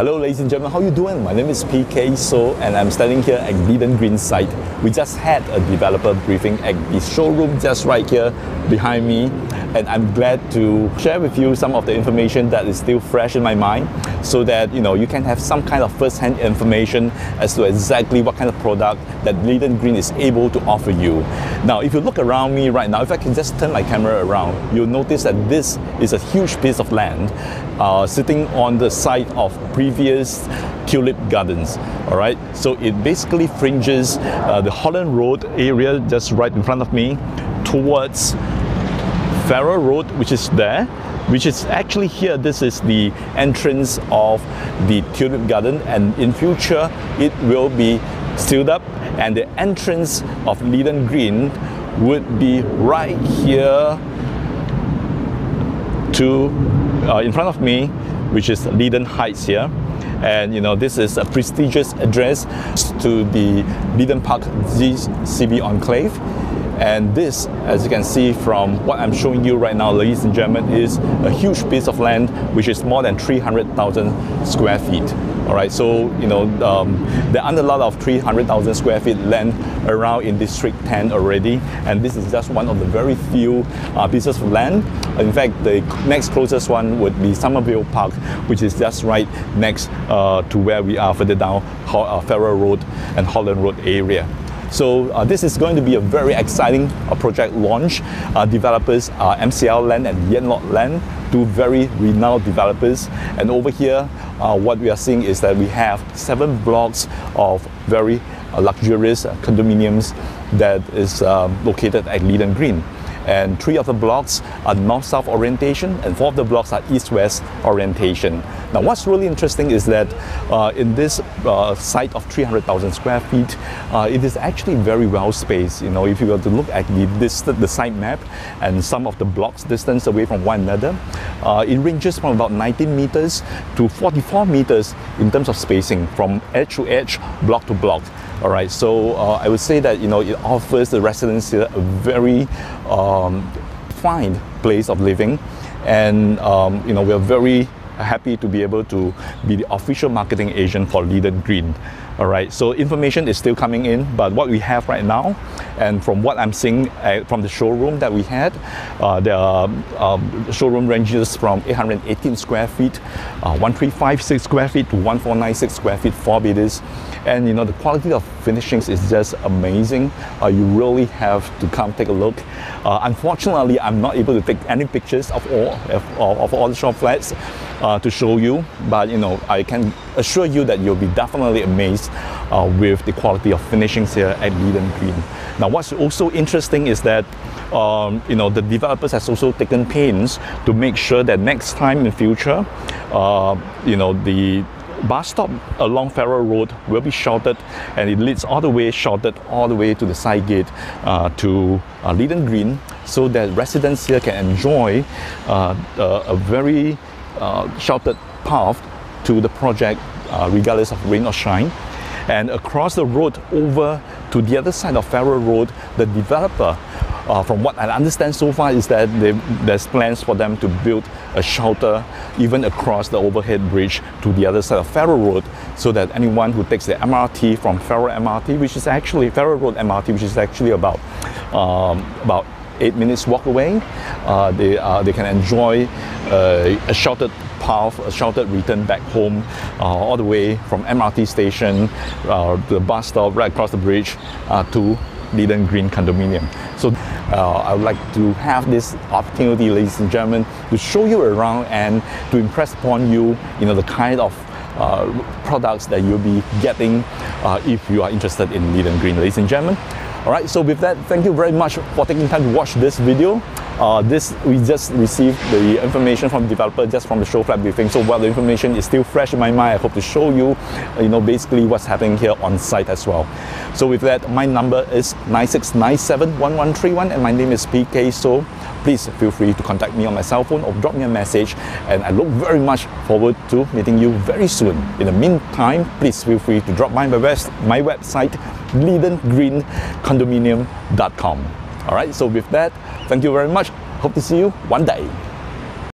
Hello ladies and gentlemen, how you doing? My name is PK So and I'm standing here at Leedon Green site. We just had a developer briefing at the showroom just right here behind me and I'm glad to share with you some of the information that is still fresh in my mind so that you know you can have some kind of first-hand information as to exactly what kind of product that Leedon Green is able to offer you. Now if you look around me right now, if I can just turn my camera around, you'll notice that this is a huge piece of land uh, sitting on the site of previous tulip gardens. All right, so it basically fringes uh, the Holland Road area just right in front of me towards Farrer Road, which is there, which is actually here. This is the entrance of the tulip garden, and in future it will be sealed up, and the entrance of Leedon Green would be right here to uh, in front of me, which is Leedon Heights here. And you know, this is a prestigious address to the Leedon Park GCB Enclave. And this, as you can see from what I'm showing you right now, ladies and gentlemen, is a huge piece of land which is more than 300,000 square feet. All right, so you know um, there aren't a lot of 300,000 square feet land around in District 10 already, and this is just one of the very few uh, pieces of land. In fact, the next closest one would be Somerville Park, which is just right next uh, to where we are further down uh, Farrer Road and Holland Road area. So uh, this is going to be a very exciting uh, project launch. Uh, developers are MCL Land and Yanlord Land, two very renowned developers. And over here, uh, what we are seeing is that we have seven blocks of very uh, luxurious condominiums that is um, located at Leedon Green and three of the blocks are north-south orientation and four of the blocks are east-west orientation. Now what's really interesting is that uh, in this uh, site of 300,000 square feet, uh, it is actually very well spaced. You know, if you were to look at the, the site map and some of the blocks distance away from one another, uh, it ranges from about 19 meters to 44 meters in terms of spacing from edge to edge, block to block. All right, so uh, I would say that you know it offers the residents a very um, place of living, and um, you know we're very happy to be able to be the official marketing agent for Leedon Green. All right, so information is still coming in, but what we have right now, and from what I'm seeing uh, from the showroom that we had, uh, the um, showroom ranges from 818 square feet, uh, 1356 square feet to 1496 square feet, four bedrooms, and you know the quality of finishings is just amazing. Uh, you really have to come take a look. Uh, unfortunately, I'm not able to take any pictures of all of, of all the show flats uh, to show you, but you know I can assure you that you'll be definitely amazed uh, with the quality of finishings here at Leedon Green. Now what's also interesting is that um, you know the developers has also taken pains to make sure that next time in future uh, you know the bus stop along Farrer Road will be shorted and it leads all the way shorted all the way to the side gate uh, to uh, Leedon Green so that residents here can enjoy uh, a very uh, sheltered path to the project uh, regardless of rain or shine. And across the road over to the other side of Farrer Road, the developer, uh, from what I understand so far, is that there's plans for them to build a shelter even across the overhead bridge to the other side of Farrer Road so that anyone who takes the MRT from Farrer MRT, which is actually Farrer Road MRT, which is actually about um, about eight minutes walk away, uh, they, uh, they can enjoy uh, a sheltered path, a sheltered return back home, uh, all the way from MRT station, uh, the bus stop right across the bridge to Leedon Green condominium. So uh, I would like to have this opportunity, ladies and gentlemen, to show you around and to impress upon you, you know, the kind of uh, products that you'll be getting uh, if you are interested in Leedon Green, ladies and gentlemen. Alright, so with that, thank you very much for taking time to watch this video. Uh, this we just received the information from the developer just from the show flat briefing. So while the information is still fresh in my mind, I hope to show you, you know, basically what's happening here on site as well. So with that, my number is 96971131 and my name is PK. So please feel free to contact me on my cell phone or drop me a message. And I look very much forward to meeting you very soon. In the meantime, please feel free to drop by my, west, my website, leedongreencondominium.com. All right, so with that, thank you very much. Hope to see you one day.